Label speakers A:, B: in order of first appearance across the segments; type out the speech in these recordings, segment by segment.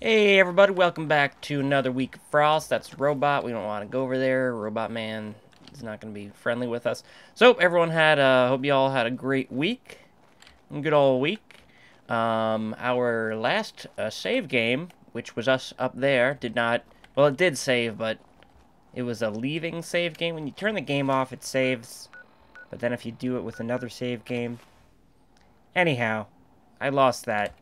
A: Hey everybody, welcome back to another week of Frost. That's Robot. We don't want to go over there. Robot Man is not going to be friendly with us. So everyone had, uh, hope you all had a great week. Good old week. Um, our last uh, save game, which was us up there, did not, well it did save, but it was a leaving save game. When you turn the game off, it saves. But then if you do it with another save game, anyhow, I lost that.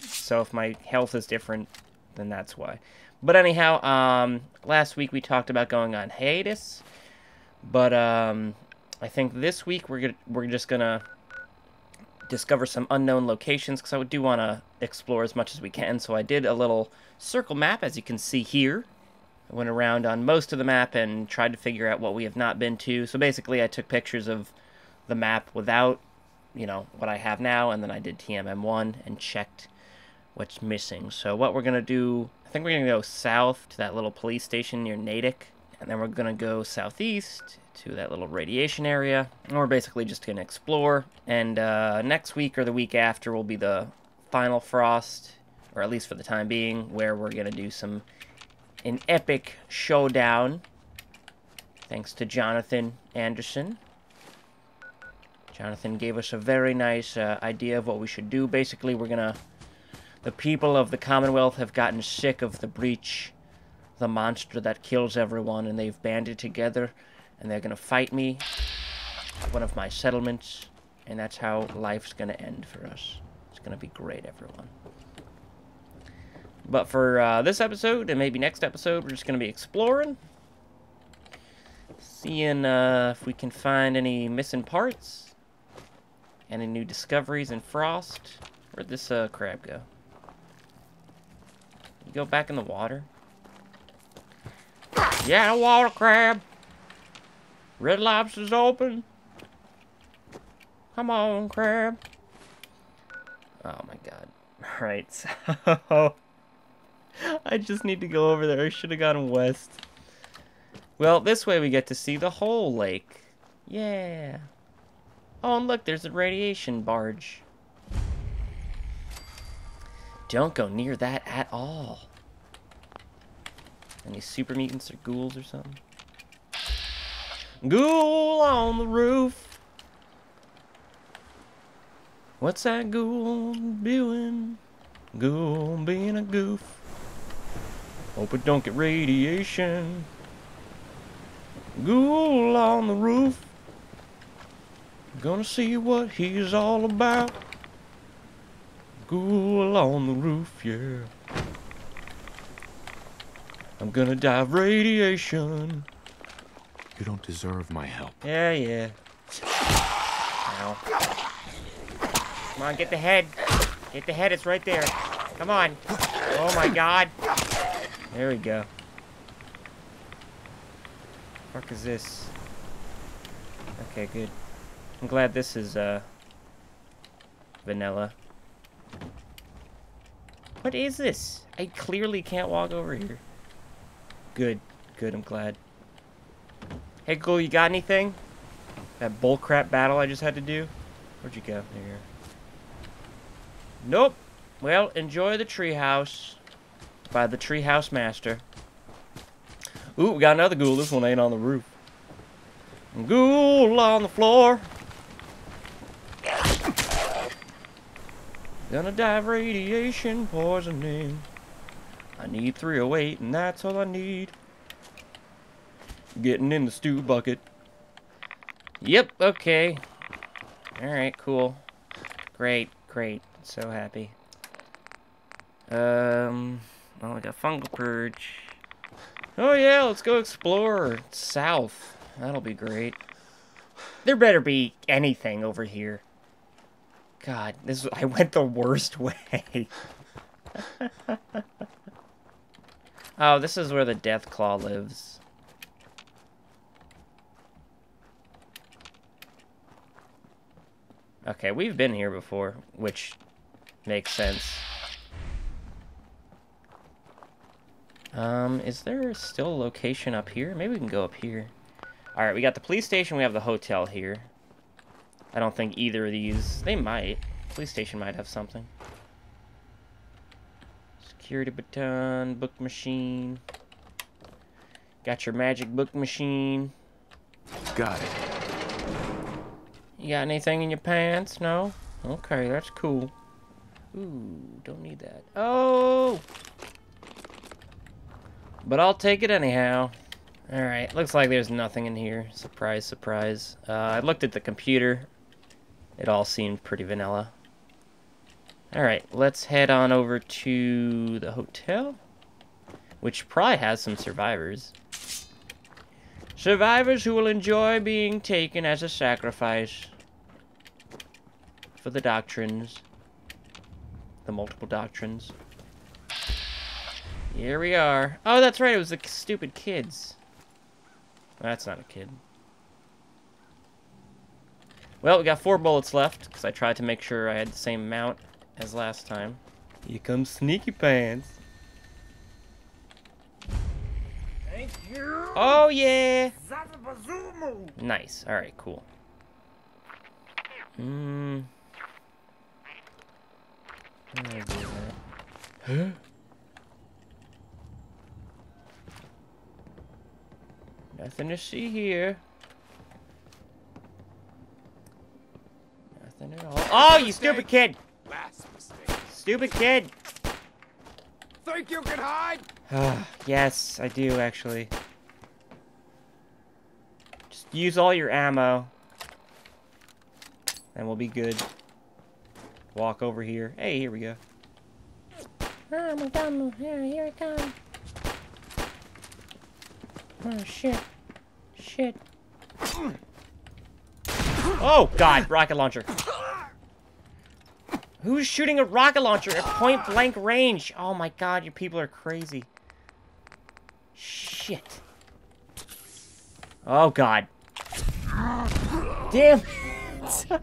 A: So if my health is different, then that's why. But anyhow, um, last week we talked about going on hiatus, but um, I think this week we're gonna we're just gonna discover some unknown locations because I do want to explore as much as we can. So I did a little circle map, as you can see here. I went around on most of the map and tried to figure out what we have not been to. So basically, I took pictures of the map without, you know, what I have now, and then I did TMM1 and checked what's missing. So what we're going to do, I think we're going to go south to that little police station near Natick, and then we're going to go southeast to that little radiation area, and we're basically just going to explore, and uh, next week or the week after will be the final frost, or at least for the time being, where we're going to do some, an epic showdown, thanks to Jonathan Anderson. Jonathan gave us a very nice uh, idea of what we should do. Basically, we're going to the people of the Commonwealth have gotten sick of the breach, the monster that kills everyone, and they've banded together, and they're gonna fight me one of my settlements, and that's how life's gonna end for us. It's gonna be great, everyone. But for uh, this episode, and maybe next episode, we're just gonna be exploring, seeing uh, if we can find any missing parts, any new discoveries in Frost. Where'd this uh, crab go? You go back in the water? Yeah, water crab. Red lobster's open. Come on, crab. Oh my god. Alright, so... I just need to go over there. I should have gone west. Well, this way we get to see the whole lake. Yeah. Oh, and look, there's a radiation barge. Don't go near that at all. Any super mutants or ghouls or something? Ghoul on the roof. What's that ghoul doing? Ghoul being a goof. Hope it don't get radiation. Ghoul on the roof. Gonna see what he's all about. Ghoul on the roof, yeah. I'm gonna die of radiation.
B: You don't deserve my help.
A: Yeah, yeah. Ow. Come on, get the head. Get the head, it's right there. Come on. Oh my god. There we go. Fuck is this? Okay, good. I'm glad this is, uh, vanilla. What is this? I clearly can't walk over here. Good. Good, I'm glad. Hey, Ghoul, you got anything? That bullcrap battle I just had to do? Where'd you go? There you Nope. Well, enjoy the treehouse by the treehouse master. Ooh, we got another ghoul. This one ain't on the roof. Ghoul on the floor. Gonna die of radiation poisoning. I need 308 and that's all I need. Getting in the stew bucket. Yep, okay. Alright, cool. Great, great. So happy. Um, well, I got fungal purge. Oh yeah, let's go explore south. That'll be great. There better be anything over here. God, this I went the worst way. oh, this is where the Deathclaw lives. Okay, we've been here before, which makes sense. Um, is there still a location up here? Maybe we can go up here. Alright, we got the police station, we have the hotel here. I don't think either of these... They might. Police station might have something. Security baton, book machine. Got your magic book machine.
B: Got it.
A: You got anything in your pants? No? Okay, that's cool. Ooh, don't need that. Oh! But I'll take it anyhow. Alright, looks like there's nothing in here. Surprise, surprise. Uh, I looked at the computer. It all seemed pretty vanilla. Alright, let's head on over to the hotel. Which probably has some survivors. Survivors who will enjoy being taken as a sacrifice for the doctrines. The multiple doctrines. Here we are. Oh, that's right, it was the stupid kids. That's not a kid. Well, we got four bullets left, because I tried to make sure I had the same amount as last time. Here comes Sneaky Pants.
C: Thank you.
A: Oh, yeah!
C: Zazabazumu.
A: Nice. Alright, cool. Mmm. Huh? Nothing to see here. Nothing at all. Oh, you stupid kid!
B: Last mistake.
A: Stupid kid!
B: Think you can hide?
A: Ah, yes, I do actually. Just use all your ammo. And we'll be good. Walk over here. Hey, here we go. Oh, my God, here, here it comes. Oh, shit. Shit. Oh, God, rocket launcher. Who's shooting a rocket launcher at point blank range? Oh my god, you people are crazy. Shit. Oh god. Damn it.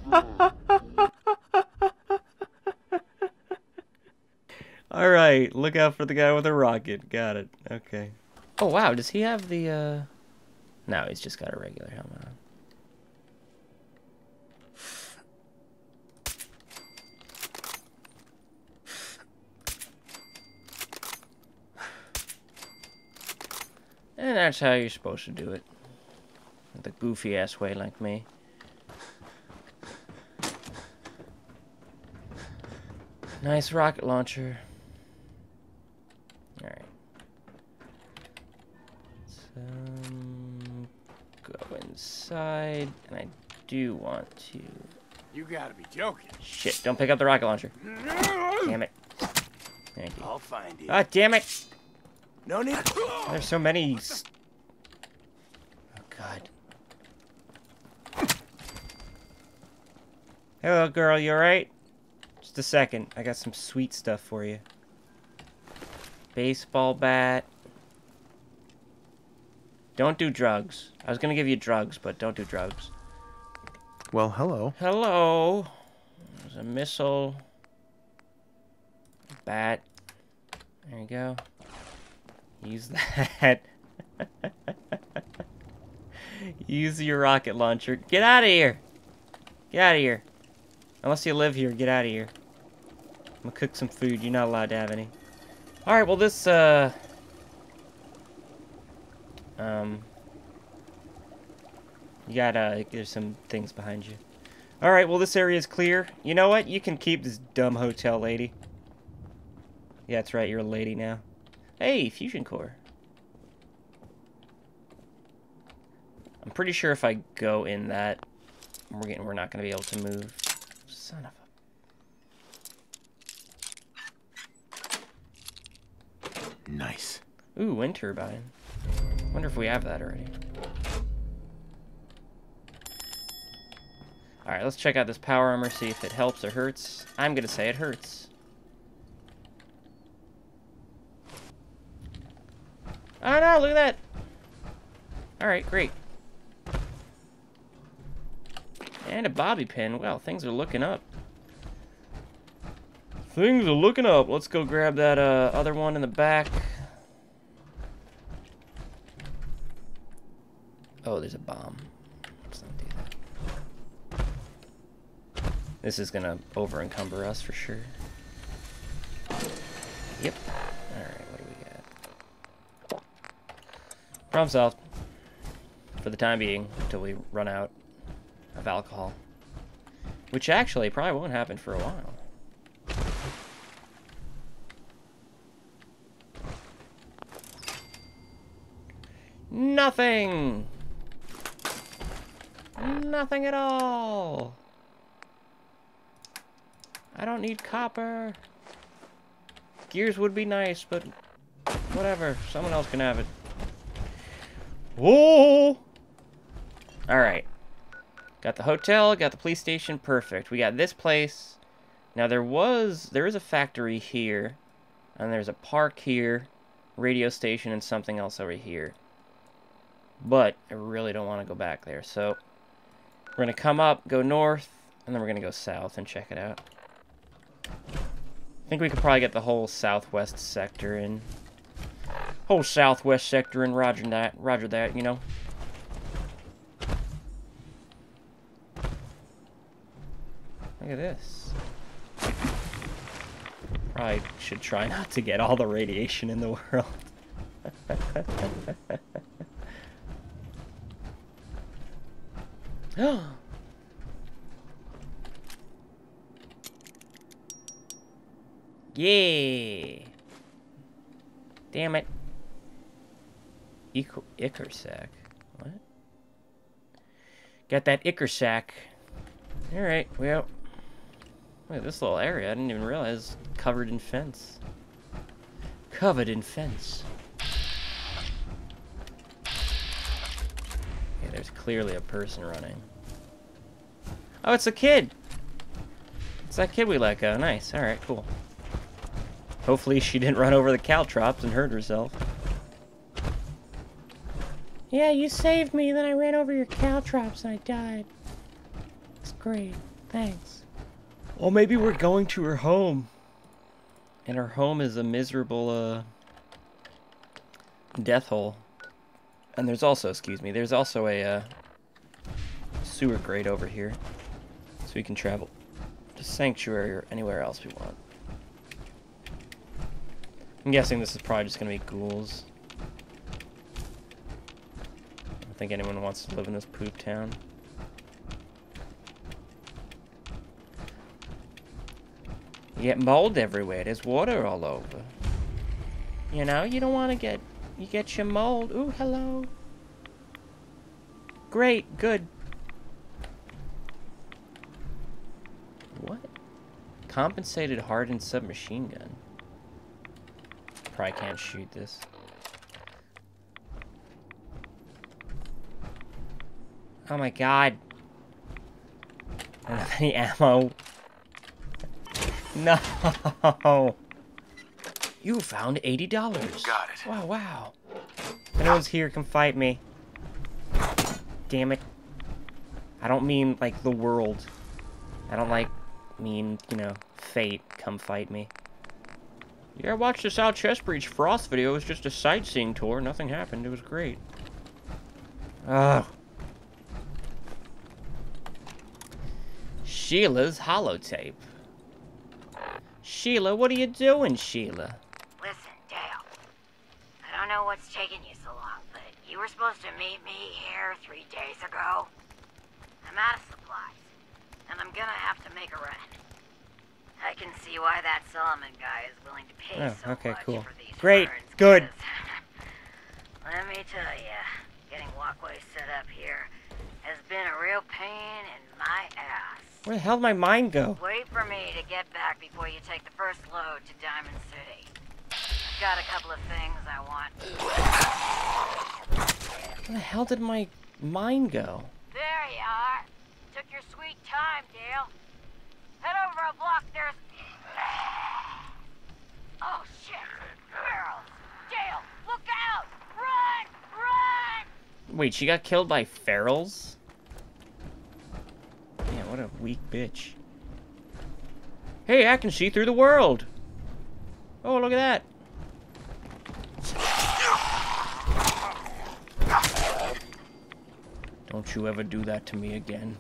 A: Alright, look out for the guy with a rocket. Got it. Okay. Oh wow, does he have the, uh... No, he's just got a regular helmet on. And that's how you're supposed to do it. The goofy ass way like me. Nice rocket launcher. Alright. So, um, go inside. And I do want to...
B: You gotta be joking.
A: Shit, don't pick up the rocket launcher. Damn it. Thank you.
B: I'll find you.
A: Ah, damn it!
B: No need.
A: There's so many. Oh God. Hello, girl. You alright? Just a second. I got some sweet stuff for you. Baseball bat. Don't do drugs. I was gonna give you drugs, but don't do drugs.
D: Well, hello.
A: Hello. There's a missile. Bat. There you go. Use that. Use your rocket launcher. Get out of here. Get out of here. Unless you live here, get out of here. I'm gonna cook some food. You're not allowed to have any. Alright, well this, uh... Um... You gotta... there's some things behind you. Alright, well this area is clear. You know what? You can keep this dumb hotel lady. Yeah, that's right, you're a lady now. Hey, fusion core. I'm pretty sure if I go in that, we're getting, we're not gonna be able to move. Son of a... Nice. Ooh, wind turbine. Wonder if we have that already. Alright, let's check out this power armor, see if it helps or hurts. I'm gonna say it hurts. Oh no, look at that! Alright, great. And a bobby pin. Well, things are looking up. Things are looking up. Let's go grab that uh, other one in the back. Oh, there's a bomb. Let's not do that. This is gonna over encumber us for sure. Yep. From south. For the time being, until we run out of alcohol. Which actually probably won't happen for a while. Nothing! Nothing at all! I don't need copper. Gears would be nice, but whatever. Someone else can have it. Whoa! Alright. Got the hotel, got the police station, perfect. We got this place. Now there was, there is a factory here. And there's a park here, radio station, and something else over here. But I really don't want to go back there, so we're going to come up, go north, and then we're going to go south and check it out. I think we could probably get the whole southwest sector in. Whole southwest sector and roger that, roger that, you know. Look at this. Probably should try not to get all the radiation in the world. yeah. Damn it. Ico Icker sack. What? Got that Icker sack. Alright, well. Look at this little area. I didn't even realize covered in fence. Covered in fence. Okay, there's clearly a person running. Oh, it's a kid! It's that kid we let go. Nice. Alright, cool. Hopefully she didn't run over the caltrops and hurt herself. Yeah, you saved me, then I ran over your cow caltrops and I died. It's great. Thanks. Well, maybe we're going to her home. And her home is a miserable, uh... Death hole. And there's also, excuse me, there's also a, uh... Sewer grate over here. So we can travel to Sanctuary or anywhere else we want. I'm guessing this is probably just gonna be ghouls. Think anyone wants to live in this poop town. You get mold everywhere. There's water all over. You know, you don't want to get... You get your mold. Ooh, hello. Great, good. What? Compensated hardened submachine gun. Probably can't shoot this. Oh my god. I don't have any ammo. No. You found $80.
B: Got it.
A: Wow, wow. If anyone's here, can fight me. Damn it. I don't mean, like, the world. I don't, like, mean, you know, fate. Come fight me. Yeah, I watched the South Chest Breach Frost video. It was just a sightseeing tour. Nothing happened. It was great. Ugh. Sheila's holotape. Sheila, what are you doing, Sheila?
E: Listen, Dale. I don't know what's taking you so long, but you were supposed to meet me here three days ago. I'm out of supplies, and I'm gonna have to make a run. I can see why that Solomon guy is willing to pay
A: Oh,
E: so
A: okay,
E: much
A: cool.
E: for these
A: Great, good.
E: Let me tell you, getting walkways set up here has been a real pain in my ass.
A: Where the hell did my mind go?
E: Wait for me to get back before you take the first load to Diamond City. I've got a couple of things I want.
A: Where the hell did my mind go?
E: There you are. Took your sweet time, Dale. Head over a block, there's... Oh, shit. Barrels. Dale, look out! Run! Run!
A: Wait, she got killed by ferals? What a weak bitch. Hey, I can see through the world! Oh, look at that! Don't you ever do that to me again.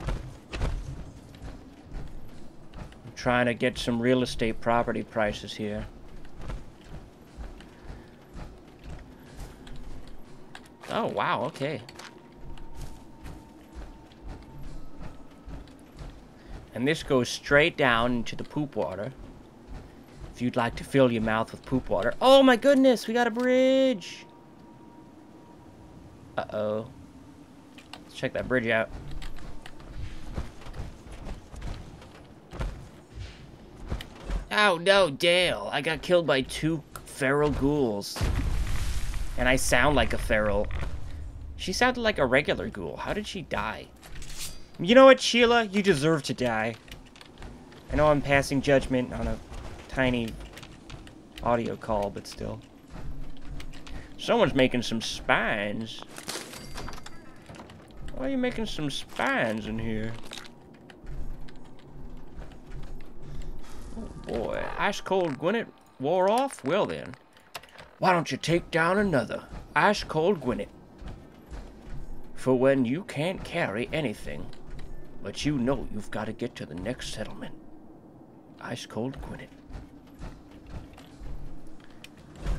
A: I'm trying to get some real estate property prices here. Oh, wow, okay. And this goes straight down into the poop water. If you'd like to fill your mouth with poop water. Oh my goodness, we got a bridge! Uh-oh. Let's check that bridge out. Oh no, Dale! I got killed by two feral ghouls. And I sound like a feral. She sounded like a regular ghoul. How did she die? You know what, Sheila? You deserve to die. I know I'm passing judgment on a tiny audio call, but still. Someone's making some spines. Why are you making some spines in here? Oh boy, ice cold Gwinnett wore off? Well then, why don't you take down another ice cold Gwinnett? For when you can't carry anything, but you know you've got to get to the next settlement. Ice cold Gwinnett.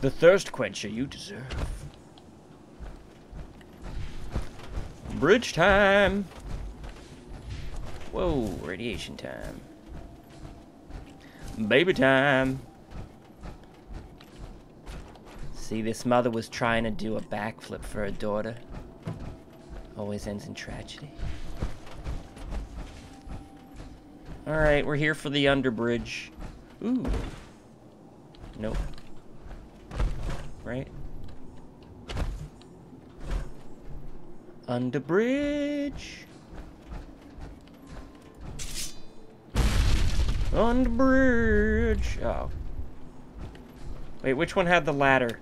A: The thirst quencher you deserve. Bridge time! Whoa, radiation time. Baby time! See, this mother was trying to do a backflip for her daughter. Always ends in tragedy. Alright, we're here for the underbridge. Ooh. Nope. Right? Underbridge. Underbridge. Oh. Wait, which one had the ladder?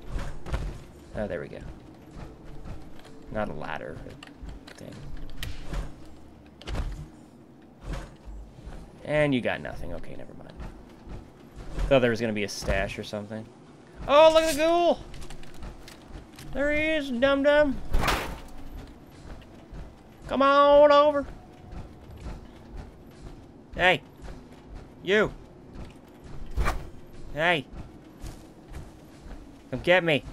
A: Oh, there we go. Not a ladder, And you got nothing. Okay, never mind. Thought there was gonna be a stash or something. Oh, look at the ghoul! There he is, dum dum. Come on over. Hey. You. Hey. Come get me.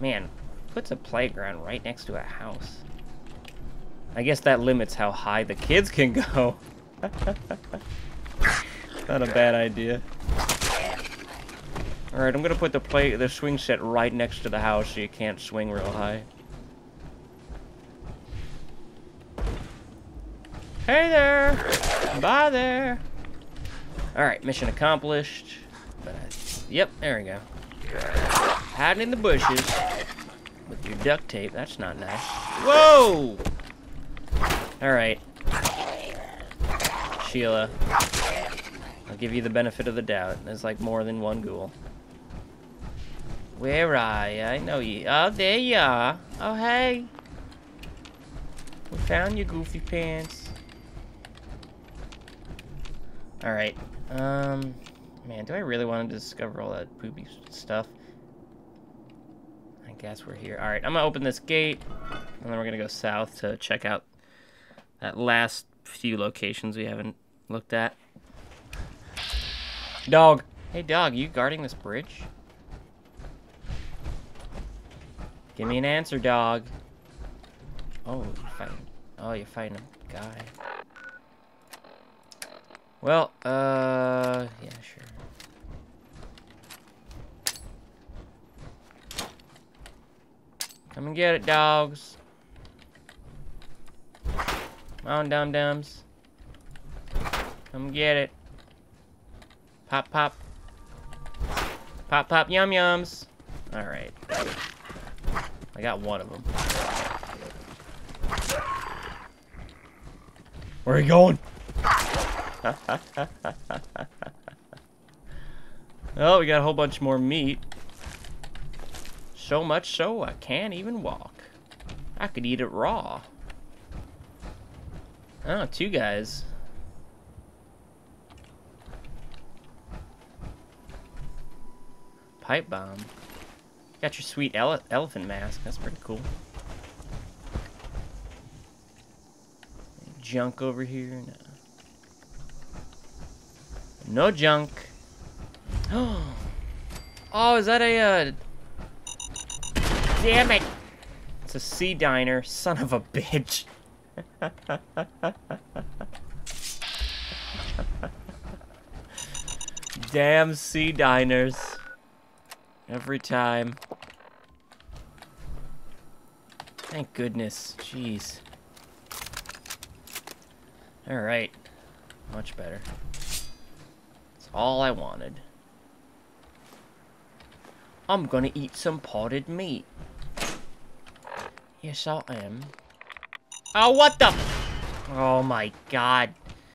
A: Man, puts a playground right next to a house. I guess that limits how high the kids can go. Not a bad idea. Alright, I'm gonna put the play the swing set right next to the house so you can't swing real high. Hey there! Bye there! Alright, mission accomplished. But I, yep, there we go. Hiding in the bushes with your duct tape. That's not nice. Whoa! Alright. Sheila. I'll give you the benefit of the doubt. There's like more than one ghoul. Where are you? I know you. Oh, there you are. Oh, hey. We found your goofy pants. Alright. Um, man, do I really want to discover all that poopy stuff? I guess we're here. Alright, I'm gonna open this gate, and then we're gonna go south to check out that last few locations we haven't looked at. Dog. Hey, dog, you guarding this bridge? Give me an answer, dog. Oh, you're fighting. Oh, you're fighting a guy. Well, uh, yeah, sure. Come and get it, dogs. Come on, dum-dums. Come get it. Pop, pop. Pop, pop, yum-yums. Alright. I got one of them. Where are you going? oh, we got a whole bunch more meat. So much so, I can't even walk. I could eat it raw. Oh, two guys. Pipe bomb. Got your sweet ele elephant mask. That's pretty cool. Junk over here. No, no junk. Oh, is that a uh, damn it! It's a sea diner, son of a bitch. Damn sea diners. Every time. Thank goodness. Jeez. Alright. Much better. That's all I wanted. I'm gonna eat some potted meat. Yes, I am. Oh, what the? Oh my god.